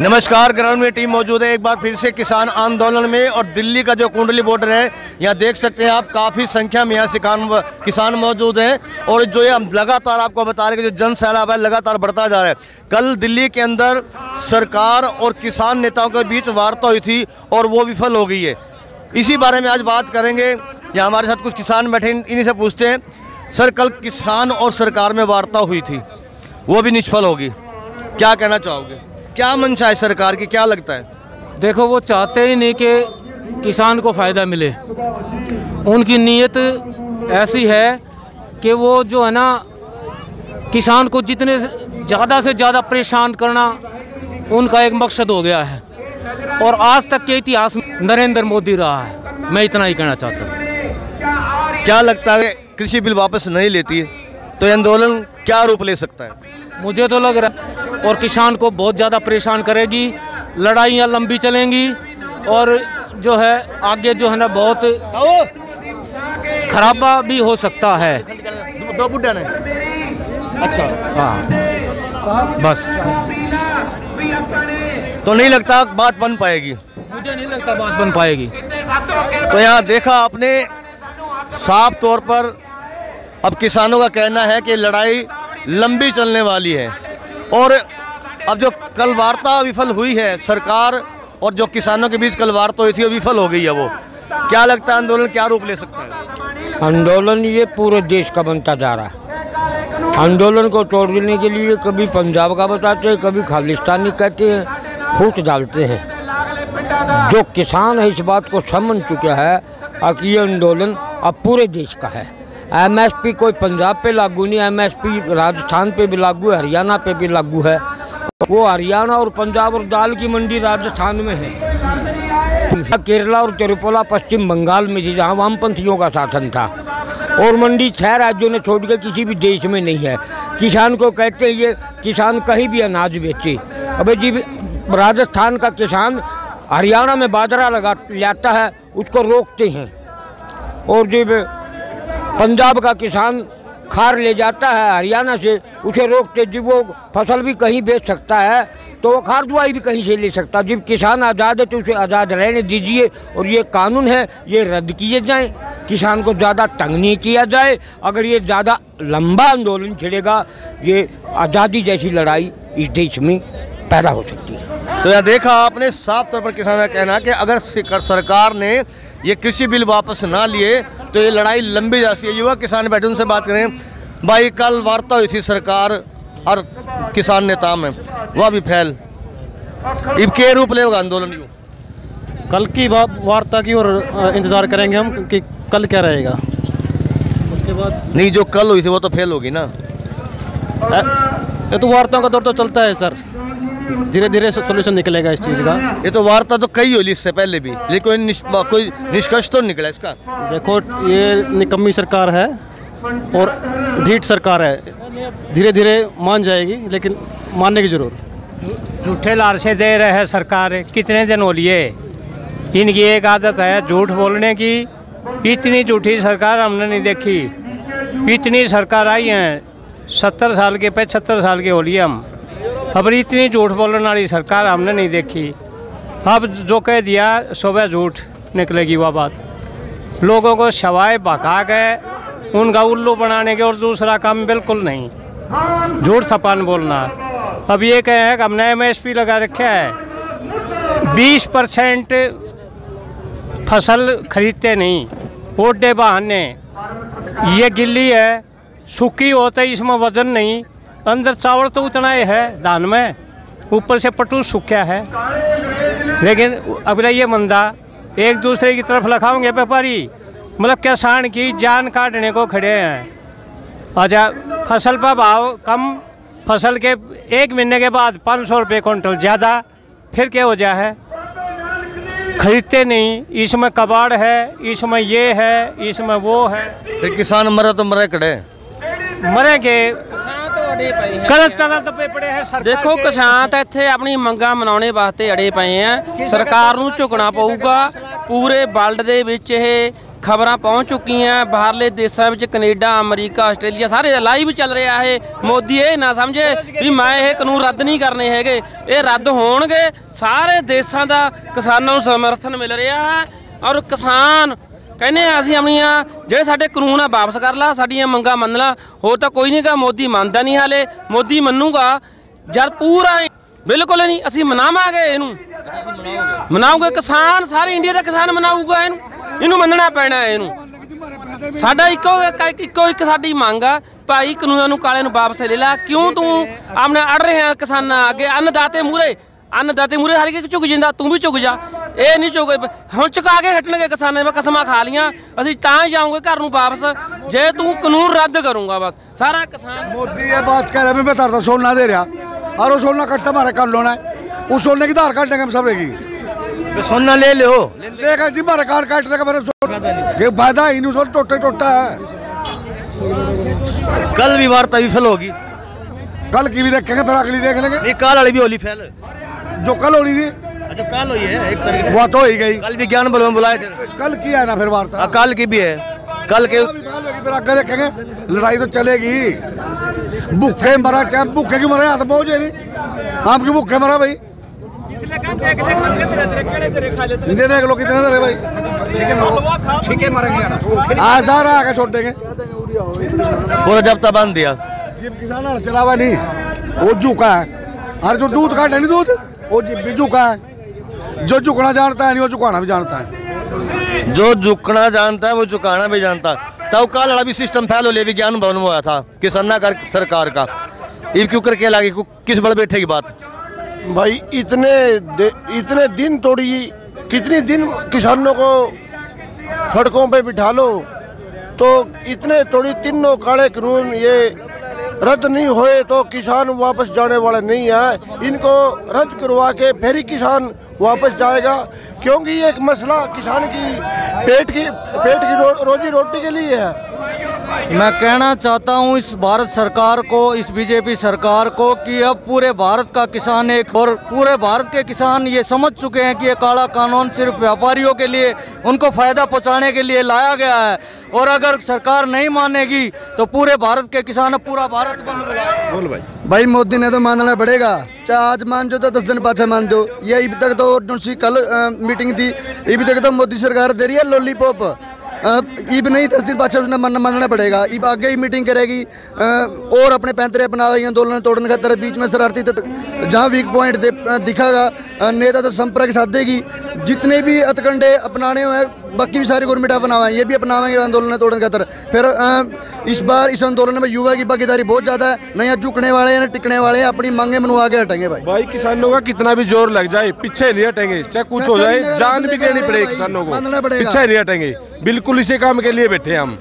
नमस्कार, ग्राउंड में टीम मौजूद है। एक बार फिर से किसान आंदोलन में और दिल्ली का जो कुंडली बॉर्डर है, यहाँ देख सकते हैं आप, काफ़ी संख्या में यहाँ किसान किसान मौजूद हैं। और जो ये हम लगातार आपको बता रहे हैं कि जो जन सैलाब है, लगातार बढ़ता जा रहा है। कल दिल्ली के अंदर सरकार और किसान नेताओं के बीच वार्ता हुई थी और वो विफल हो गई है। इसी बारे में आज बात करेंगे। यहाँ हमारे साथ कुछ किसान बैठे इन्हीं से पूछते हैं, सर, कल किसान और सरकार में वार्ता हुई थी, वो भी निष्फल होगी। क्या कहना चाहोगे? क्या मंशा है सरकार की? क्या लगता है? देखो वो चाहते ही नहीं कि किसान को फ़ायदा मिले। उनकी नीयत ऐसी है कि वो जो है ना किसान को जितने ज़्यादा से ज़्यादा परेशान करना उनका एक मकसद हो गया है। और आज तक के इतिहास में नरेंद्र मोदी रहा है। मैं इतना ही कहना चाहता हूँ। क्या लगता है कृषि बिल वापस नहीं लेती है तो आंदोलन क्या रूप ले सकता है? मुझे तो लग रहा है और किसान को बहुत ज़्यादा परेशान करेगी लड़ाइयाँ लंबी चलेंगी और जो है आगे जो है ना बहुत खराबा भी हो सकता है। दो बुढ़ा ने? अच्छा। हाँ। बस। तो नहीं लगता बात बन पाएगी? मुझे नहीं लगता बात बन पाएगी। तो यहाँ देखा आपने साफ़ तौर पर अब किसानों का कहना है कि लड़ाई लंबी चलने वाली है। और अब जो कल वार्ता विफल हुई है, सरकार और जो किसानों के बीच कल वार्ता हुई थी, वो विफल हो गई है वो। क्या लगता है आंदोलन, क्या रूप ले सकता है? आंदोलन ये पूरे देश का बनता जा रहा है। आंदोलन को तोड़ देने के लिए कभी पंजाब का बताते हैं, कभी खालिस्तानी कहते हैं, फूट डालते हैं। जो किसान है, इस बात को समझ चुका है कि ये आंदोलन अब पूरे देश का है। एमएसपी कोई पंजाब पे लागू नहीं एमएसपी राजस्थान पे भी लागू है, हरियाणा पे भी लागू है। वो हरियाणा और पंजाब और दाल की मंडी राजस्थान में है। केरला और त्रिपुरा पश्चिम बंगाल में थी जहाँ वामपंथियों का शासन था। और मंडी छह राज्यों ने छोड़ के किसी भी देश में नहीं है। किसान को कहते ये किसान कहीं भी अनाज बेचे। अबे जी, राजस्थान का किसान हरियाणा में बाजरा लगा, लाता है, उसको रोकते हैं। और जब पंजाब का किसान खार ले जाता है, हरियाणा से उसे रोकते, जब वो फ़सल भी कहीं बेच सकता है तो वो खार दवाई भी कहीं से ले सकता। है जब किसान आज़ाद है तो उसे आज़ाद रहने दीजिए, और ये कानून है, ये रद्द किए जाएँ। किसान को ज़्यादा तंग नहीं किया जाए। अगर ये ज़्यादा लंबा आंदोलन छिड़ेगा, ये आज़ादी जैसी लड़ाई इस देश में पैदा हो सकती है। तो यह देखा आपने, साफ़ तौर पर किसान का कहना कि अगर सरकार ने ये कृषि बिल वापस ना लिए तो ये लड़ाई लंबी जाती है। युवा किसान बैठे उनसे बात करें। भाई कल वार्ता हुई थी सरकार और किसान नेता में। वह भी फैल। अब के रूप लेगा आंदोलन? कल की वार्ता की और इंतज़ार करेंगे हम कि कल क्या रहेगा। उसके बाद नहीं जो कल हुई थी वो तो फेल होगी ना। ये तो वार्ताओं का दौर तो चलता है सर। धीरे धीरे सोल्यूशन निकलेगा इस चीज़ का। ये तो वार्ता तो कई होली इससे पहले भी लेकिन कोई निष्कर्ष तो निकला इसका? देखो ये निकम्मी सरकार है और ढीठ सरकार है। धीरे धीरे मान जाएगी लेकिन मानने की ज़रूर झूठे लालसे दे रहे हैं सरकार कितने दिन हो? लिए इनकी एक आदत है झूठ बोलने की। इतनी झूठी सरकार हमने नहीं देखी। इतनी सरकार आई है सत्तर साल के पचहत्तर साल के हो लिए हम। अब इतनी झूठ बोलने वाली सरकार हमने नहीं देखी। अब जो कह दिया, सुबह झूठ निकलेगी वह बात। लोगों को शवाए भगा गए उनका उल्लू बनाने के और दूसरा काम बिल्कुल नहीं। झूठ सपान बोलना। अब ये कहें कि हमने एम एस पी लगा रखा है। बीस परसेंट फ़सल खरीदते नहीं ओडे बहाने। ये गिल्ली है, सूखी होता इसमें वज़न नहीं। अंदर चावल तो उतना ही है धान में ऊपर से पटू सूखा है। लेकिन अब ये मंदा एक दूसरे की तरफ़ लखाओगे व्यापारी मतलब किसान की जान काटने को खड़े हैं। अच्छा फ़सल का भाव कम फ़सल के एक महीने के बाद पाँच सौ रुपये कुंटल ज़्यादा फिर क्या हो जाए खरीदते नहीं इसमें कबाड़ है इसमें ये है इसमें वो है। किसान मरे तो मरे कड़े मरे के ਗਲਤ ਤਰ੍ਹਾਂ ਦੱਬੇ ਪੜੇ ਹੈ ਸਰਕਾਰ ਦੇਖੋ ਕਿਸਾਨ ਤਾਂ ਇੱਥੇ ਆਪਣੀ ਮੰਗਾਂ ਮਨਾਉਣੇ ਵਾਸਤੇ ਅੜੇ ਪਏ ਆ ਸਰਕਾਰ ਨੂੰ ਝੁਕਣਾ ਪਊਗਾ। ਪੂਰੇ ਵਰਲਡ ਦੇ ਵਿੱਚ ਇਹ ਖਬਰਾਂ ਪਹੁੰਚ ਚੁੱਕੀਆਂ। ਬਾਹਰਲੇ ਦੇਸ਼ਾਂ ਵਿੱਚ ਕੈਨੇਡਾ ਅਮਰੀਕਾ ਆਸਟ੍ਰੇਲੀਆ ਸਾਰੇ ਲਾਈਵ ਚੱਲ ਰਿਹਾ ਇਹ। ਮੋਦੀ ਇਹ ਨਾ ਸਮਝੇ ਵੀ ਮੈਂ ਇਹ ਕਾਨੂੰਨ ਰੱਦ ਨਹੀਂ ਕਰਨੇ ਹੈਗੇ। ਇਹ ਰੱਦ ਹੋਣਗੇ। ਸਾਰੇ ਦੇਸ਼ਾਂ ਦਾ ਕਿਸਾਨਾਂ ਨੂੰ ਸਮਰਥਨ ਮਿਲ ਰਿਹਾ ਹੈ। ਔਰ ਕਿਸਾਨ ਕਹਿੰਦੇ ਆ, ਅਸੀਂ ਆਪਣੀਆਂ, ਜਿਹੜੇ ਸਾਡੇ ਕਾਨੂੰਨ ਆ, ਵਾਪਸ ਕਰ ਲਾ, ਸਾਡੀਆਂ ਮੰਗਾਂ ਮੰਨ ਲਾ। ਹੋਰ ਤਾਂ ਕੋਈ ਨਹੀਂਗਾ, ਮੋਦੀ ਮੰਨਦਾ ਨਹੀਂ ਹਾਲੇ, ਮੋਦੀ ਮੰਨੂਗਾ। ਜਦ ਪੂਰਾ ਬਿਲਕੁਲ ਨਹੀਂ, ਅਸੀਂ ਮਨਾਵਾਂਗੇ ਇਹਨੂੰ। ਮਨਾਉਂਗੇ ਕਿਸਾਨ, ਸਾਰੇ ਇੰਡੀਆ ਦਾ ਕਿਸਾਨ ਮਨਾਊਗਾ ਇਹਨੂੰ। ਇਹਨੂੰ ਮੰਨਣਾ ਪੈਣਾ ਹੈ ਇਹਨੂੰ। ਸਾਡਾ ਇੱਕੋ ਇੱਕੋ, ਇੱਕ ਸਾਡੀ ਮੰਗ ਆ, ਭਾਈ ਕਾਨੂੰਨਾਂ ਨੂੰ ਕਾਲੇ ਨੂੰ ਵਾਪਸ ਲੈ ਲੈ। ਕਿਉਂ ਤੂੰ ਆਪਣੇ ਅੜ ਰਿਹਾ ਕਿਸਾਨਾਂ ਅੱਗੇ? ਅੰਨਦਾਤੇ ਮੂਰੇ ਅੰਨਦਾਤੇ ਮੂਰੇ ਹਰ ਇੱਕ ਝੁਕ ਜਾਂਦਾ, ਤੂੰ ਵੀ ਝੁਕ ਜਾ। ਇਹ ਨਹੀਂ ਝੁਕੇ ਹੁਣ ਚੁਕਾ ਕੇ ਹਟਣਗੇ ਕਿਸਾਨਾਂ ਨੇ ਕਸਮਾਂ ਖਾ ਲੀਆਂ ਅਸੀਂ ਤਾਂ ਹੀ ਜਾਵਾਂਗੇ ਘਰ ਨੂੰ ਵਾਪਸ ਜੇ ਤੂੰ ਕਾਨੂੰਨ ਰੱਦ ਕਰੂੰਗਾ ਬਸ ਸਾਰਾ किसान मोदी ये बात कह रहा है मैं बता रहा था सोना दे रहा और वो सोना कट्टा हमारे कर लोना है उस सोने की धार काट देंगे हम सब रहेगी तो सोना ले लो लेगा जी हमारे कार काट देगा मेरे ये फायदा ही नहीं उसमें टोटा टोटा है कल भी वार्ता विफल होगी कल की भी देखेंगे फिर अगली देख लेंगे नहीं काल वाली भी होली फैल जो कल होनी थी अच्छा कल हुई है एक तारीख वो तो ही गई। कल विज्ञान बल में बुलाए थे। कल किया है ना फिर वार्ता? हाँ, कल की भी है। कल के बाल फिर आगे देखेंगे। लड़ाई तो चलेगी। भूखे मरा चाहे भूखे की मरा हाथ पहुँचे नहीं। आम की भूखे मरा भाई? देख लो कितने दे रहे भाई? ठीक है ऐसा रहा आगे छोड़ देंगे। पूरा जब्ता बाँध दिया। जिम किसान चलावा नहीं। वो झुका है। और जो दूध काटे नहीं दूध वो जिम भी झुका है। जो झुकना जानता है नहीं वो झुकाना भी जानता है। जो झुकना जानता है वो झुकाना भी जानता है। तब काल वाला भी सिस्टम फैल हो ले विज्ञान भवन में हुआ था। किसाना कर सरकार का। ये क्यों करके लागे किस बल बैठे की बात? भाई इतने इतने दिन तोड़ी कितने दिन किसानों को सड़कों पे बिठा लो तो इतने थोड़ी तीनों काले कानून ये रद्द नहीं होए तो किसान वापस जाने वाले नहीं है। इनको रद्द करवा के फिर किसान वापस जाएगा क्योंकि ये एक मसला किसान की पेट की पेट की रो, रोजी रोटी के लिए है। मैं कहना चाहता हूँ इस भारत सरकार को इस बीजेपी सरकार को कि अब पूरे भारत का किसान एक और पूरे भारत के किसान ये समझ चुके हैं कि ये काला कानून सिर्फ़ व्यापारियों के लिए उनको फ़ायदा पहुँचाने के लिए लाया गया है। और अगर सरकार नहीं मानेगी तो पूरे भारत के किसान अब पूरा भारत बंद बोल भाई। भाई मोदी ने तो मानना पड़ेगा। चाहे आज मान जो तो दस दिन पाछा मान दो। ये अभी तक तो कल मीटिंग थी। अभी तक तो मोदी सरकार दे रही है लॉलीपॉप इब नहीं दस दिन उसने मानना पड़ेगा। ईब आगे ही मीटिंग करेगी। और अपने पैंतरे बनावे आंदोलन तोड़ने खातर बीच में शरारती जहाँ वीक पॉइंट दिखागा। नेता तो संपर्क साधेगी। जितने भी हथकंडे अपनाने हुए बाकी भी सारी गवर्नमेंट अपनावा ये भी अपनावेंगे आंदोलन तोड़ने खातर। फिर इस बार इस आंदोलन में युवा की भागीदारी बहुत ज़्यादा है न झुकने वाले हैं टिकने वाले हैं अपनी मांगे मनवा के हटेंगे भाई। भाई किसानों का कितना भी ज़ोर लग जाए पीछे नहीं हटेंगे चाहे कुछ हो जाए जान भी देनी पड़ेगी किसानों को। पीछे नहीं हटेंगे बिल्कुल इसी काम के लिए बैठे हम।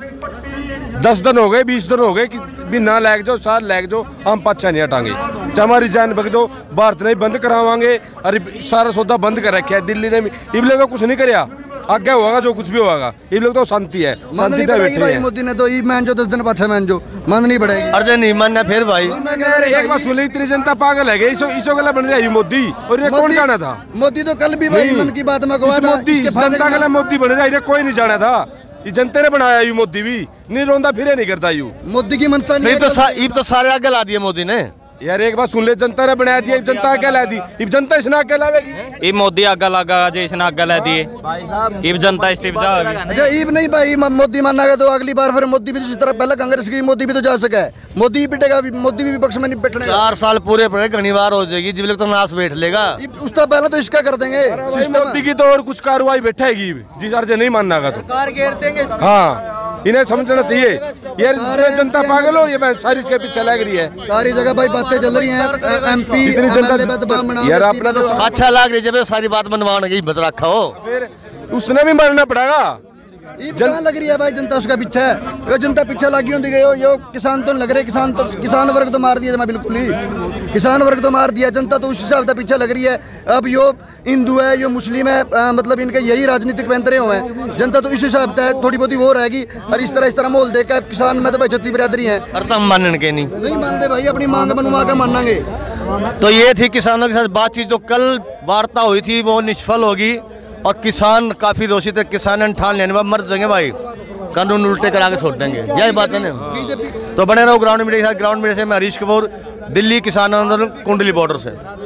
दस दिन हो गए बीस दिन हो गए कि भी ना लैग जाओ सार लैग जाओ हम पाछा नहीं हटाएँगे चाहे हमारी जान बग जाओ भारत ने बंद करावांगे और सारा सौदा बंद कर रखा है दिल्ली ने भी। इब लोग कुछ नहीं कराया। आगे होगा जो कुछ भी होगा। इब लोग तो शांति है। शांति पे बैठे भाई मोदी ने तो मान जो दस दिन पाछा मान जो माननी पड़ेगी। अर्जन नहीं मानना फिर भाई। एक बात सुन इतनी जनता पागल है इसो इसो गला बन रही है मोदी। और ये कौन मोदी- जाना था? मोदी तो कल भी भाई मन की बात में इस मोदी जनता के मोदी बन रहा है इन्हें कोई नहीं जाना था। जनता ने बनाया यू मोदी भी। नहीं रोंदा फिरे नहीं करता यू। मोदी की मनसा नहीं नहीं तो तो तो सारे आगे ला दिए मोदी ने। यार एक बात सुन ले जनता ने बनाया दिया जनता क्या ला दी। इब जनता इसने क्या लावेगी। ये मोदी आगा लगा जे इसने आगा ला दिए। ये जनता इस्तीफा अच्छा ईब नहीं भाई मोदी माना तो अगली बार फिर मोदी भी जिस तरह पहले कांग्रेस की मोदी भी तो जा सका है। मोदी भी पिटेगा मोदी भी विपक्ष में नहीं बैठने चार साल पूरे पड़े घनी बार हो जाएगी जिब लोग तो नाश बैठ लेगा। उसका पहले तो इसका कर देंगे। मोदी की तो और कुछ कार्रवाई बैठेगी जिस अर्ज़ नहीं मानना का तो। हाँ। इन्हें समझना चाहिए। ये जनता पागल हो ये सारी इसके पीछे लग रही है। सारी जगह भाई बातें चल रही हैं एमपी इतनी जनता यार अपना तो अच्छा लग रही जब सारी बात मनवाने की हिम्मत रखा हो। उसने भी मरना पड़ेगा। जन लग रही है भाई जनता उसका पीछे है। यो जनता पीछे लगी होती गई हो। यो किसान तो लग रहे किसान तो किसान वर्ग तो मार दिया मैं बिल्कुल ही। किसान वर्ग तो मार दिया जनता तो उस हिसाब से पीछे लग रही है। अब यो हिंदू है यो मुस्लिम है अ, मतलब इनके यही राजनीतिक पैंतरे हुए हैं। जनता तो इस हिसाब से थोड़ी बहुत ही वो रहेगी। और इस तरह इस तरह माहौल देखा किसान में तो भाई छत्ती बिरादरी है। मानने के नहीं। नहीं मानते भाई अपनी मांग बनवा के मानेंगे। तो ये थी किसानों के साथ बातचीत जो कल वार्ता हुई थी वो निष्फल होगी। और किसान काफ़ी रोशित है। किसान ठान लेने में मर जाएँगे भाई। कानून उल्टे करा के छोड़ देंगे। यही बात है ना। तो बने रहो ग्राउंड मीडिया के साथ। ग्राउंड मीडिया से मैं हरीश कपूर दिल्ली किसान आंदोलन कुंडली बॉर्डर से।